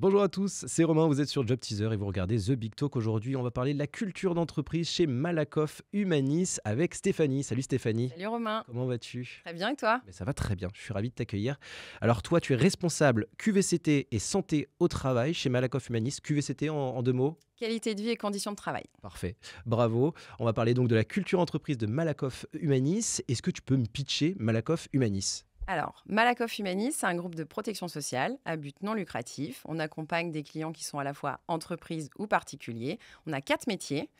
Bonjour à tous, c'est Romain, vous êtes sur Job Teaser et vous regardez The Big Talk. Aujourd'hui, on va parler de la culture d'entreprise chez Malakoff Humanis avec Stéphanie. Salut Stéphanie. Salut Romain. Comment vas-tu? Très bien et toi? Mais Ça va très bien, je suis ravi de t'accueillir. Alors toi, tu es responsable QVCT et santé au travail chez Malakoff Humanis. QVCT en, en deux mots? Qualité de vie et conditions de travail. Parfait, bravo. On va parler donc de la culture entreprise de Malakoff Humanis. Est-ce que tu peux me pitcher Malakoff Humanis? Alors, Malakoff Humanis, c'est un groupe de protection sociale à but non lucratif. On accompagne des clients qui sont à la fois entreprises ou particuliers. On a quatre métiers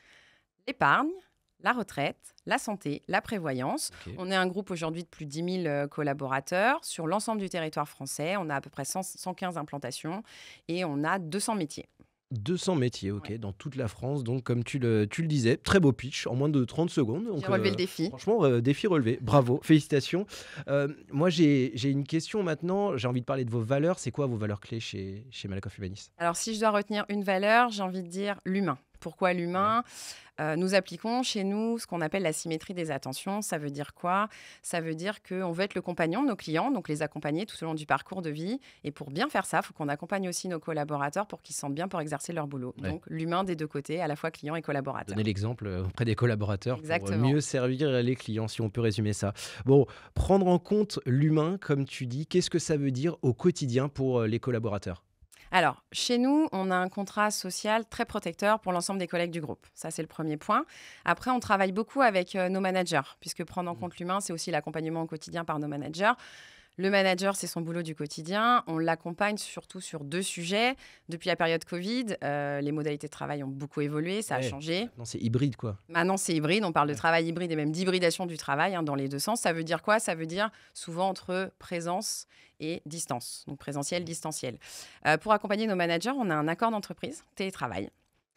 l'épargne, la retraite, la santé, la prévoyance. On est un groupe aujourd'hui de plus de 10 000 euh, collaborateurs sur l'ensemble du territoire français. On a à peu près 100 115 implantations et on a 200 métiers. 200 métiers, ok, Ouais. dans toute la France. Donc, comme tu le, tu le disais, très beau pitch, en moins de 30 secondes. J'ai relevé euh, le défi. Franchement, euh, défi relevé. Bravo, félicitations. Euh, moi, j'ai j'ai une question maintenant. J'ai envie de parler de vos valeurs. C'est quoi vos valeurs clés chez, chez Malakoff Humanis Alors, si je dois retenir une valeur, j'ai envie de dire l'humain. Pourquoi l'humain Euh, Nous appliquons chez nous ce qu'on appelle la symétrie des attentions. Ça veut dire quoi? Ça veut dire qu'on veut être le compagnon de nos clients, donc les accompagner tout au long du parcours de vie. Et pour bien faire ça, il faut qu'on accompagne aussi nos collaborateurs pour qu'ils se sentent bien pour exercer leur boulot. Ouais. Donc, l'humain des deux côtés, à la fois client et collaborateur. Donner l'exemple euh, auprès des collaborateurs pour euh, Exactement. mieux servir les clients, si on peut résumer ça. Bon, prendre en compte l'humain, comme tu dis, qu'est-ce que ça veut dire au quotidien pour les collaborateurs? Alors, chez nous, on a un contrat social très protecteur pour l'ensemble des collègues du groupe. Ça, c'est le premier point. Après, on travaille beaucoup avec euh, nos managers, puisque prendre en Mhm. compte l'humain, c'est aussi l'accompagnement au quotidien par nos managers. Le manager, c'est son boulot du quotidien. On l'accompagne surtout sur deux sujets. Depuis la période Covid, euh, les modalités de travail ont beaucoup évolué, ça a changé. Non, c'est hybride, quoi. Maintenant, c'est hybride. On parle de travail hybride et même d'hybridation du travail hein, dans les deux sens. Ça veut dire quoi? Ça veut dire souvent entre présence et distance. Donc présentiel, distanciel. Euh, pour accompagner nos managers, on a un accord d'entreprise, télétravail.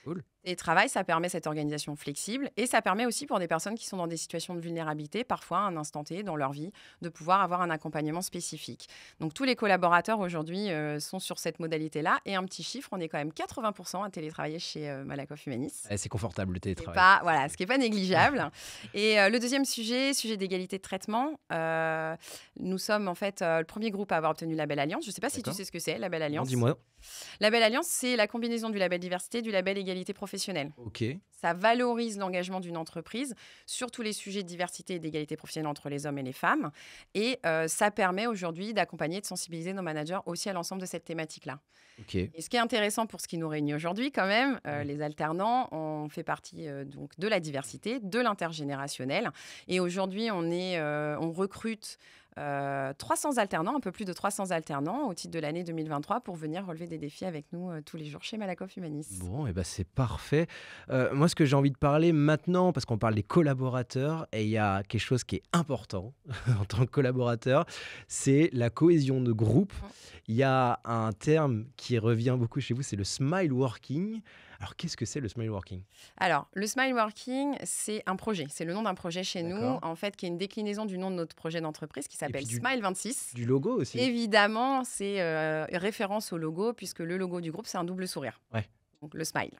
Cool. Télétravail, ça permet cette organisation flexible et ça permet aussi pour des personnes qui sont dans des situations de vulnérabilité, parfois à un instant T dans leur vie, de pouvoir avoir un accompagnement spécifique. Donc tous les collaborateurs aujourd'hui euh, sont sur cette modalité-là. Et un petit chiffre, on est quand même 80% à télétravailler chez euh, Malakoff Humanis. Eh, c'est confortable le télétravail. pas, voilà, ce qui n'est pas négligeable. Et euh, le deuxième sujet, sujet d'égalité de traitement. euh, nous sommes en fait le premier groupe à avoir obtenu le label Alliance. Je ne sais pas si tu sais ce que c'est, label Non, Alliance. Dis-moi. Label Alliance, c'est la combinaison du label diversité, du label égalité professionnelle. Ok. Ça valorise l'engagement d'une entreprise sur tous les sujets de diversité et d'égalité professionnelle entre les hommes et les femmes. Et euh, ça permet aujourd'hui d'accompagner et de sensibiliser nos managers aussi à l'ensemble de cette thématique-là. Ok. Et ce qui est intéressant pour ce qui nous réunit aujourd'hui, quand même, euh, les alternants, on fait partie euh, donc de la diversité, de l'intergénérationnel. Et aujourd'hui, on est, on recrute euh, 300 alternants, un peu plus de 300 alternants au titre de l'année 2023 pour venir relever des défis avec nous euh, tous les jours chez Malakoff Humanis. Bon, et ben c'est parfait. Euh, moi, ce que j'ai envie de parler maintenant, parce qu'on parle des collaborateurs, et il y a quelque chose qui est important en tant que collaborateur, c'est la cohésion de groupe. Il y a un terme qui revient beaucoup chez vous, c'est le smile working. Alors, qu'est-ce que c'est le smile working? Alors, le Smile Working, c'est un projet. C'est le nom d'un projet chez nous, en fait, qui est une déclinaison du nom de notre projet d'entreprise qui s'appelle Smile 26. Du logo aussi Évidemment, c'est euh, référence au logo, puisque le logo du groupe, c'est un double sourire. Ouais. Donc le smile.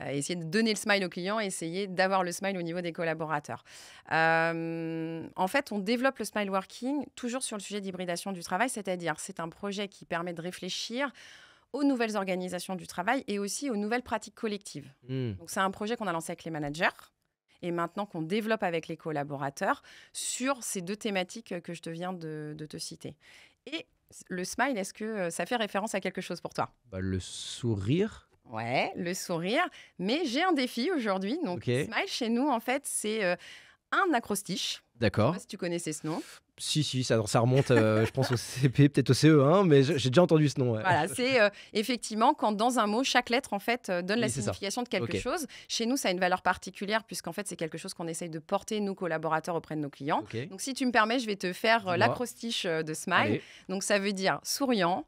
Euh, essayer de donner le smile au client, essayer d'avoir le smile au niveau des collaborateurs. Euh, en fait, on développe le smile working toujours sur le sujet d'hybridation du travail, c'est-à-dire c'est un projet qui permet de réfléchir aux nouvelles organisations du travail et aussi aux nouvelles pratiques collectives. Hmm. Donc c'est un projet qu'on a lancé avec les managers et maintenant qu'on développe avec les collaborateurs sur ces deux thématiques que je te viens de, de te citer. Et le smile, est-ce que euh, ça fait référence à quelque chose pour toi? Bah, le sourire. Ouais, le sourire. Mais j'ai un défi aujourd'hui. Donc smile chez nous, en fait, c'est euh, un acrostiche. Je sais D'accord. pas si tu connaissais ce nom. Si, si, ça, ça remonte, euh, je pense, au CP, peut-être au CE1, mais j'ai déjà entendu ce nom. ouais. Voilà, c'est euh, effectivement quand dans un mot, chaque lettre en fait euh, donne la ça. signification de quelque chose. Chez nous, ça a une valeur particulière puisqu'en fait, c'est quelque chose qu'on essaye de porter, nous, collaborateurs, auprès de nos clients. Donc, si tu me permets, je vais te faire l'acrostiche de Smile. Allez. Donc, ça veut dire souriant,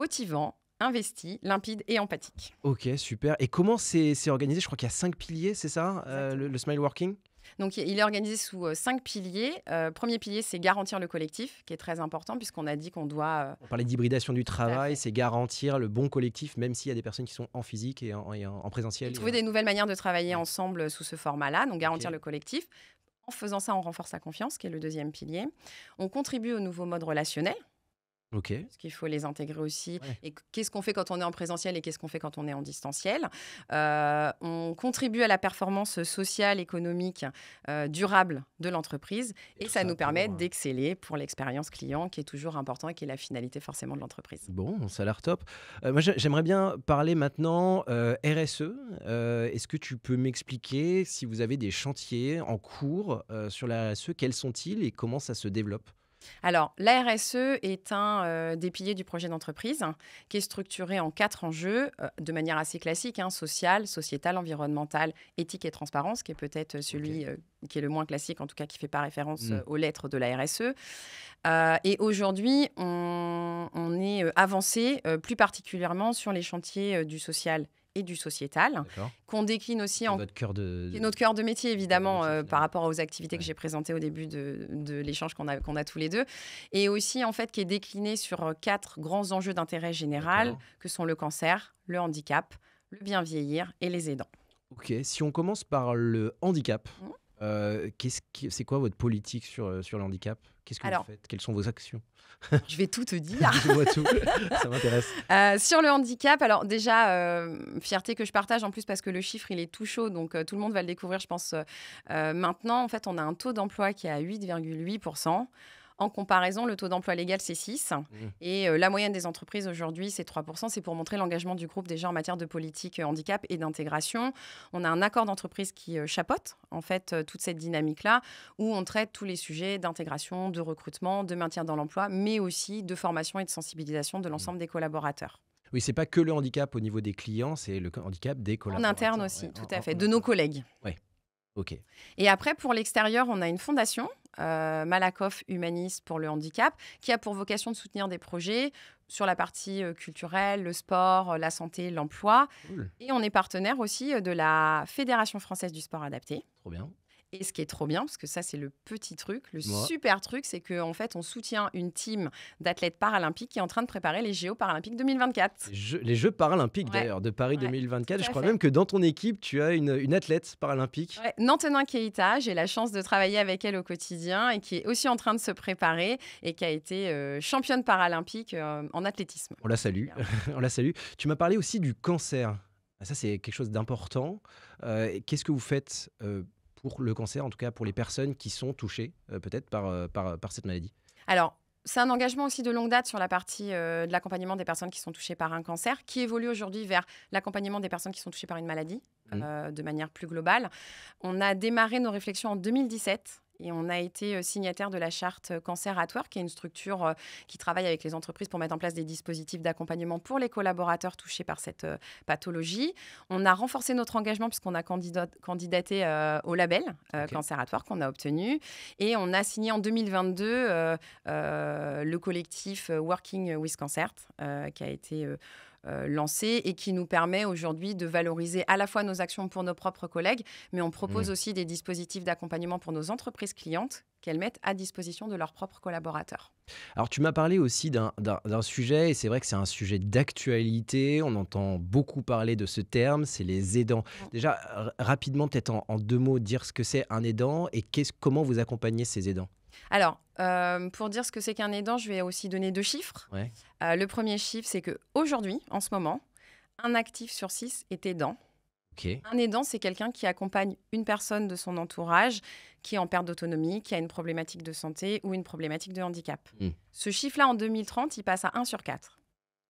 motivant, investi, limpide et empathique. Ok, super. Et comment c'est organisé? Je crois qu'il y a cinq piliers, c'est ça, le smile working? Donc, il est organisé sous euh, cinq piliers. Euh, premier pilier, c'est garantir le collectif, qui est très important puisqu'on a dit qu'on doit euh, On parlait d'hybridation du travail, c'est garantir le bon collectif, même s'il y a des personnes qui sont en physique et en, et en- en présentiel. trouver et des nouvelles manières de travailler ensemble sous ce format-là, donc garantir le collectif. En faisant ça, on renforce la confiance, qui est le deuxième pilier. On contribue au nouveau mode relationnel. Ok. Parce qu'il faut les intégrer aussi. Ouais. Et qu'est-ce qu'on fait quand on est en présentiel et qu'est-ce qu'on fait quand on est en distanciel? Euh, On contribue à la performance sociale, économique, euh, durable de l'entreprise. Et, ça, ça nous permet pour, euh, d'exceller pour l'expérience client, qui est toujours important et qui est la finalité forcément de l'entreprise. Bon, ça a l'air top. Euh, moi, j'ai- j'aimerais bien parler maintenant RSE. Est-ce que tu peux m'expliquer si vous avez des chantiers en cours sur la RSE Quels sont-ils et comment ça se développe? Alors, la RSE est un euh, des piliers du projet d'entreprise qui est structuré en quatre enjeux euh, de manière assez classique, hein, social, sociétal, environnemental, éthique et transparence, qui est peut-être celui euh, qui est le moins classique, en tout cas qui fait pas référence Mm. euh, aux lettres de la RSE. Et aujourd'hui, on, on est avancé plus particulièrement sur les chantiers du social et du sociétal, qu'on décline aussi en Votre cœur de. qui est notre cœur de métier, évidemment, métier, euh, par rapport aux activités que j'ai présentées au début de, de l'échange qu'on a, qu'on a tous les deux. Et aussi, en fait, qui est décliné sur quatre grands enjeux d'intérêt général, que sont le cancer, le handicap, le bien vieillir et les aidants. Ok, si on commence par le handicap, Mhm. Euh, qu'est-ce qui- c'est quoi votre politique sur, euh, sur le handicap Qu'est-ce que Alors- vous faites? Quelles sont vos actions? Je vais tout te dire. Je vois tout, ça m'intéresse. Euh, sur le handicap, alors déjà, euh, fierté que je partage en plus parce que le chiffre, il est tout chaud, donc euh, tout le monde va le découvrir, je pense, maintenant. En fait, on a un taux d'emploi qui est à 8,8%. En comparaison, le taux d'emploi légal, c'est 6. Et euh, la moyenne des entreprises aujourd'hui, c'est 3%. C'est pour montrer l'engagement du groupe déjà en matière de politique euh, handicap et d'intégration. On a un accord d'entreprise qui euh, chapeaute en fait euh, toute cette dynamique-là, où on traite tous les sujets d'intégration, de recrutement, de maintien dans l'emploi, mais aussi de formation et de sensibilisation de l'ensemble des collaborateurs. Oui, c'est pas que le handicap au niveau des clients, c'est le handicap des En collaborateurs. interne aussi, Ouais, tout en- à en- fait, en de nos collègues. Ok. Et après, pour l'extérieur, on a une fondation, euh, Malakoff Humaniste pour le handicap, qui a pour vocation de soutenir des projets sur la partie euh, culturelle, le sport, euh, la santé, l'emploi. Cool. Et on est partenaire aussi de la Fédération française du sport adapté. Trop bien. Et ce qui est trop bien, parce que ça, c'est le petit truc, le super truc, c'est qu'en fait, on soutient une team d'athlètes paralympiques qui est en train de préparer les JO paralympiques 2024. Les Jeux, les Jeux paralympiques Ouais. d'ailleurs de Paris Ouais, 2024. tout Je crois fait. même que dans ton équipe, tu as une, une athlète paralympique. Nantenin Keita, j'ai la chance de travailler avec elle au quotidien et qui est aussi en train de se préparer et qui a été euh, championne paralympique euh, en athlétisme. On la salue. On la salue. Tu m'as parlé aussi du cancer. Ah, Ça, c'est quelque chose d'important. Euh, Qu'est-ce que vous faites pour le cancer, en tout cas pour les personnes qui sont touchées euh, peut-être par, euh, par, par cette maladie Alors, c'est un engagement aussi de longue date sur la partie euh, de l'accompagnement des personnes qui sont touchées par un cancer, qui évolue aujourd'hui vers l'accompagnement des personnes qui sont touchées par une maladie euh, de manière plus globale. On a démarré nos réflexions en 2017. Et on a été euh, signataire de la charte euh, Cancer at Work, qui est une structure euh, qui travaille avec les entreprises pour mettre en place des dispositifs d'accompagnement pour les collaborateurs touchés par cette pathologie. On a renforcé notre engagement puisqu'on a candidat- candidaté euh, au label euh. Cancer at Work qu'on a obtenu. Et on a signé en 2022 euh, euh, le collectif Working with Cancer, qui a été euh, lancé et qui nous permet aujourd'hui de valoriser à la fois nos actions pour nos propres collègues, mais on propose Mmh. aussi des dispositifs d'accompagnement pour nos entreprises clientes qu'elles mettent à disposition de leurs propres collaborateurs. Alors, tu m'as parlé aussi d'un- sujet, et c'est vrai que c'est un sujet d'actualité. On entend beaucoup parler de ce terme, c'est les aidants. Déjà, rapidement, peut-être en, en deux mots, dire ce que c'est un aidant et comment vous accompagnez ces aidants? Alors, euh, pour dire ce que c'est qu'un aidant, je vais aussi donner deux chiffres. Ouais. Euh, le premier chiffre, c'est que aujourd'hui, en ce moment, un actif sur six est aidant. Un aidant, c'est quelqu'un qui accompagne une personne de son entourage qui est en perte d'autonomie, qui a une problématique de santé ou une problématique de handicap. Mm. Ce chiffre-là, en 2030, il passe à 1 sur 4.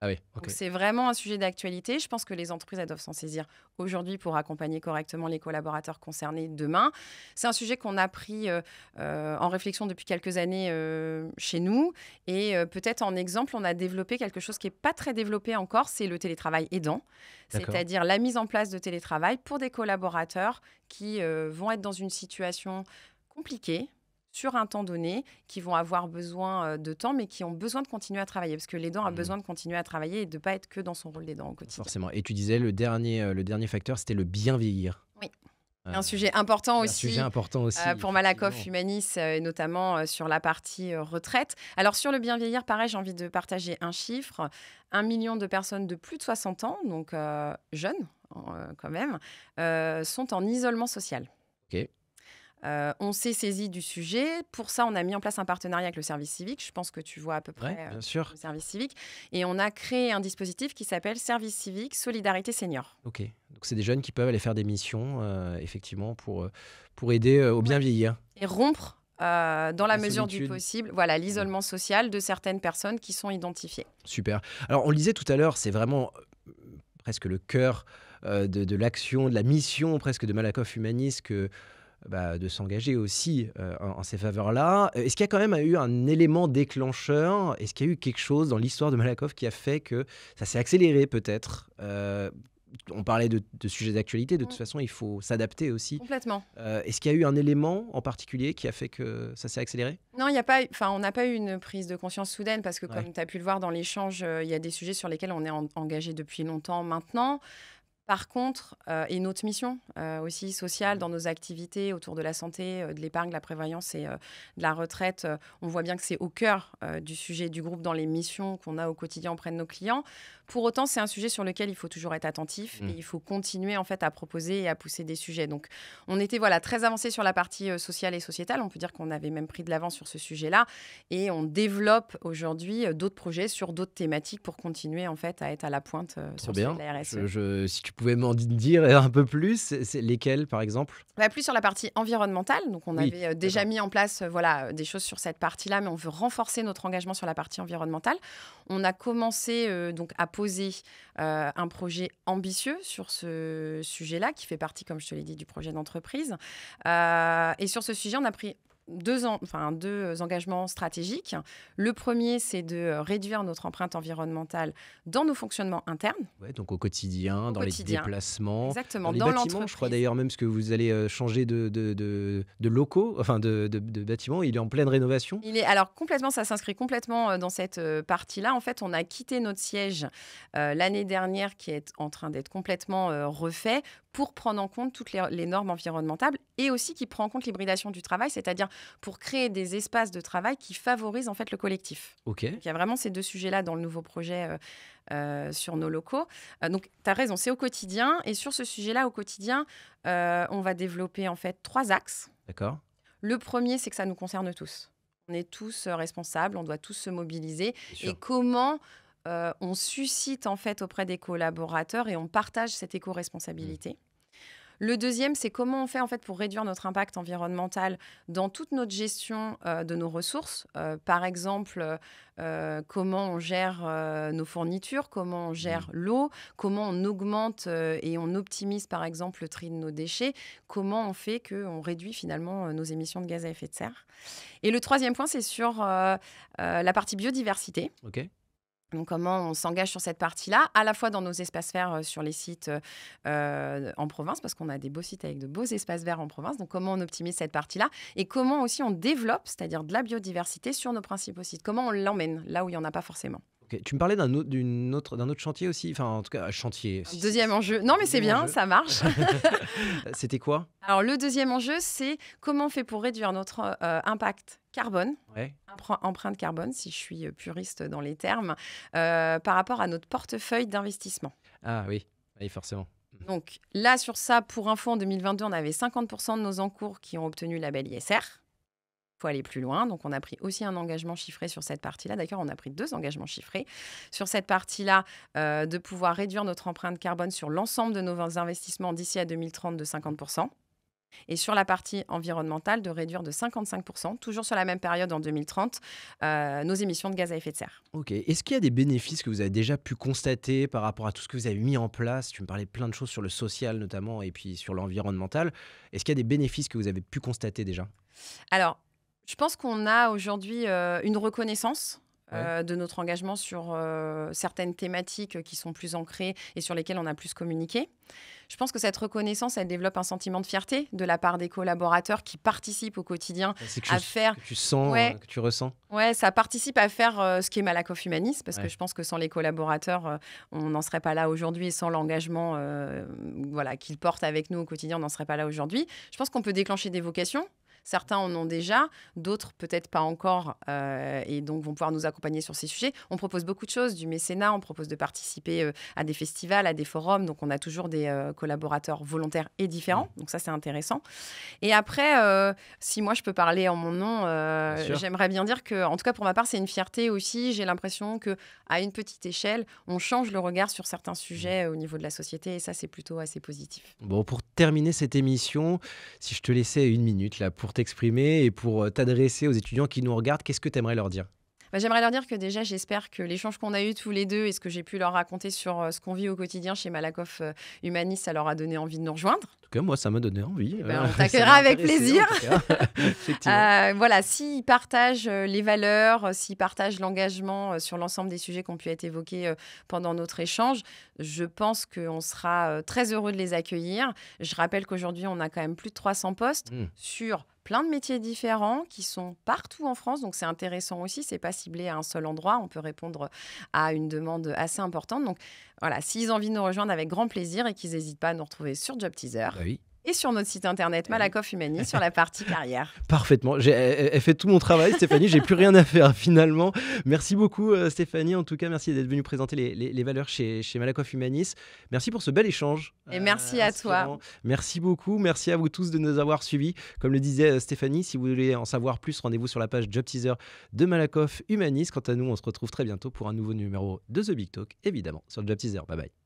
Ah oui, c'est vraiment un sujet d'actualité. Je pense que les entreprises elles doivent s'en saisir aujourd'hui pour accompagner correctement les collaborateurs concernés demain. C'est un sujet qu'on a pris euh, euh, en réflexion depuis quelques années euh, chez nous. Et peut-être en exemple, on a développé quelque chose qui n'est pas très développé encore, c'est le télétravail aidant. C'est-à-dire la mise en place de télétravail pour des collaborateurs qui vont être dans une situation compliquée sur un temps donné, qui vont avoir besoin euh, de temps, mais qui ont besoin de continuer à travailler. Parce que l'aidant a Mhm. besoin de continuer à travailler et de ne pas être que dans son rôle d'aidant au quotidien. Forcément. Et tu disais, le dernier, euh, le dernier facteur, c'était le bien vieillir. Oui. Euh, Un sujet important un aussi. sujet important aussi. Euh, pour Malakoff. Humanis, euh, et notamment sur la partie retraite. Alors sur le bien vieillir, pareil, j'ai envie de partager un chiffre. Un million de personnes de plus de 60 ans, donc jeunes quand même, sont en isolement social. Ok. Euh, on s'est saisi du sujet. Pour ça, on a mis en place un partenariat avec le service civique. Je pense que tu vois à peu près bien sûr. le service civique. Et on a créé un dispositif qui s'appelle Service civique Solidarité Senior. Ok. Donc c'est des jeunes qui peuvent aller faire des missions, effectivement, pour, pour aider au bien vieillir. Et rompre euh, dans la, mesure du possible, voilà l'isolement social de certaines personnes qui sont identifiées. Super. Alors on le disait tout à l'heure, c'est vraiment euh, presque le cœur euh, de, l'action, de la mission presque de Malakoff Humaniste que bah, de s'engager aussi en, ces faveurs-là. Est-ce qu'il y a quand même eu un élément déclencheur? Est-ce qu'il y a eu quelque chose dans l'histoire de Malakoff qui a fait que ça s'est accéléré peut-être? On parlait de, sujets d'actualité, de toute mm. façon, il faut s'adapter aussi. Complètement. Euh, est-ce qu'il y a eu un élément en particulier qui a fait que ça s'est accéléré? Non, il y a pas, enfin, on n'a pas eu une prise de conscience soudaine parce que, comme tu as pu le voir dans l'échange, euh, il y a des sujets sur lesquels on est engagé depuis longtemps maintenant. Par contre, euh, et notre mission aussi sociale dans nos activités autour de la santé, de l'épargne, de la prévoyance et de la retraite, on voit bien que c'est au cœur du sujet du groupe dans les missions qu'on a au quotidien auprès de nos clients. Pour autant, c'est un sujet sur lequel il faut toujours être attentif mmh. et il faut continuer en fait à proposer et à pousser des sujets. Donc, on était voilà très avancé sur la partie euh, sociale et sociétale. On peut dire qu'on avait même pris de l'avance sur ce sujet-là et on développe aujourd'hui euh, d'autres projets sur d'autres thématiques pour continuer en fait à être à la pointe euh, sur bien. la RSE. Je, si tu pouvais m'en dire un peu plus, c'est lesquels par exemple? Bah, Plus sur la partie environnementale. Donc, on avait déjà mis en place voilà des choses sur cette partie-là, mais on veut renforcer notre engagement sur la partie environnementale. On a commencé donc à poser euh, un projet ambitieux sur ce sujet-là, qui fait partie, comme je te l'ai dit, du projet d'entreprise. Euh, et sur ce sujet, on a pris deux, enfin, deux engagements stratégiques. Le premier, c'est de réduire notre empreinte environnementale dans nos fonctionnements internes. Ouais, donc au quotidien, dans les déplacements. Exactement, dans, les bâtiments. Je crois d'ailleurs même que vous allez euh, changer de, de, de, locaux, enfin de, bâtiments. Il est en pleine rénovation. Il est alors complètement, ça s'inscrit complètement euh, dans cette euh, partie-là. En fait, on a quitté notre siège l'année dernière, qui est en train d'être complètement refait pour prendre en compte toutes les, normes environnementales et aussi qui prend en compte l'hybridation du travail, c'est-à-dire pour créer des espaces de travail qui favorisent en fait le collectif. Ok. il y a vraiment ces deux sujets-là dans le nouveau projet euh, euh, sur nos locaux. Euh, donc tu as raison, c'est au quotidien et sur ce sujet-là au quotidien, on va développer en fait trois axes. D'accord. Le premier, c'est que ça nous concerne tous. On est tous responsables, on doit tous se mobiliser. Et comment on suscite en fait auprès des collaborateurs et on partage cette éco-responsabilité. Le deuxième, c'est comment on fait en fait pour réduire notre impact environnemental dans toute notre gestion euh, de nos ressources. Euh, par exemple, euh, comment on gère nos fournitures, comment on gère mmh. l'eau, comment on augmente et on optimise par exemple le tri de nos déchets, comment on fait qu'on réduit finalement nos émissions de gaz à effet de serre. Et le troisième point, c'est sur la partie biodiversité. Donc, comment on s'engage sur cette partie-là, à la fois dans nos espaces verts euh, sur les sites euh, en province, parce qu'on a des beaux sites avec de beaux espaces verts en province. Donc, comment on optimise cette partie-là et comment aussi on développe, c'est-à-dire de la biodiversité sur nos principaux sites. Comment on l'emmène là où il n'y en a pas forcément. Tu me parlais d'un autre, autre, autre chantier aussi, enfin en tout cas chantier. Deuxième enjeu. Non mais c'est bien, ça marche. C'était quoi? Alors le deuxième enjeu, c'est comment on fait pour réduire notre euh, impact carbone, empreinte carbone, si je suis puriste dans les termes, euh, par rapport à notre portefeuille d'investissement. Ah oui, oui forcément. Donc là, sur ça, pour info, en 2022, on avait 50% de nos encours qui ont obtenu le label ISR. Il faut aller plus loin. Donc, on a pris aussi un engagement chiffré sur cette partie-là. D'ailleurs, on a pris deux engagements chiffrés sur cette partie-là euh, de pouvoir réduire notre empreinte carbone sur l'ensemble de nos investissements d'ici à 2030 de 50%. Et sur la partie environnementale, de réduire de 55%, toujours sur la même période en 2030, euh, nos émissions de gaz à effet de serre. Ok. Est-ce qu'il y a des bénéfices que vous avez déjà pu constater par rapport à tout ce que vous avez mis en place? Tu me parlais plein de choses sur le social notamment et puis sur l'environnemental. Est-ce qu'il y a des bénéfices que vous avez pu constater déjà? Alors, je pense qu'on a aujourd'hui euh, une reconnaissance euh, de notre engagement sur euh, certaines thématiques qui sont plus ancrées et sur lesquelles on a plus communiqué. Je pense que cette reconnaissance, elle développe un sentiment de fierté de la part des collaborateurs qui participent au quotidien à faire. Que tu sens, que tu ressens. Ouais, ça participe à faire ce qui est Malakoff Humaniste, parce que je pense que sans les collaborateurs, on n'en serait pas là aujourd'hui, et sans l'engagement voilà, qu'ils portent avec nous au quotidien, on n'en serait pas là aujourd'hui. Je pense qu'on peut déclencher des vocations Certains en ont déjà, d'autres peut-être pas encore, euh, et donc vont pouvoir nous accompagner sur ces sujets. On propose beaucoup de choses, du mécénat, on propose de participer euh, à des festivals, à des forums, donc on a toujours des euh, collaborateurs volontaires et différents, donc ça c'est intéressant. Et après, si moi je peux parler en mon nom, j'aimerais bien dire que, en tout cas pour ma part, c'est une fierté aussi. J'ai l'impression que à une petite échelle, on change le regard sur certains sujets au niveau de la société, et ça c'est plutôt assez positif. Bon, pour terminer cette émission, si je te laissais une minute là pour t'exprimer et pour euh, t'adresser aux étudiants qui nous regardent, qu'est-ce que tu aimerais leur dire? Bah, J'aimerais leur dire que déjà, j'espère que l'échange qu'on a eu tous les deux et ce que j'ai pu leur raconter sur euh, ce qu'on vit au quotidien chez Malakoff euh, Humanis, ça leur a donné envie de nous rejoindre. En tout cas, moi, ça m'a donné envie. Eh ben, on t'accueillera avec plaisir. voilà, s'ils partagent les valeurs, s'ils partagent l'engagement sur l'ensemble des sujets qui ont pu être évoqués pendant notre échange, je pense qu'on sera très heureux de les accueillir. Je rappelle qu'aujourd'hui, on a quand même plus de 300 postes mmh. sur plein de métiers différents qui sont partout en France. Donc c'est intéressant aussi. C'est pas ciblé à un seul endroit. On peut répondre à une demande assez importante. Donc voilà, s'ils ont envie de nous rejoindre avec grand plaisir et qu'ils n'hésitent pas à nous retrouver sur Job Teaser. Bah oui et sur notre site internet Malakoff Humani sur la partie carrière. Parfaitement. Elle, fait tout mon travail, Stéphanie. J'ai plus rien à faire finalement. Merci beaucoup, euh, Stéphanie. En tout cas, merci d'être venue présenter les, valeurs chez, chez Malakoff Humanis. Merci pour ce bel échange. Et merci à toi. Merci beaucoup. Merci à vous tous de nous avoir suivis. Comme le disait euh, Stéphanie, si vous voulez en savoir plus, rendez-vous sur la page Job Teaser de Malakoff Humanis. Quant à nous, on se retrouve très bientôt pour un nouveau numéro de The Big Talk, évidemment, sur Job Teaser. Bye bye.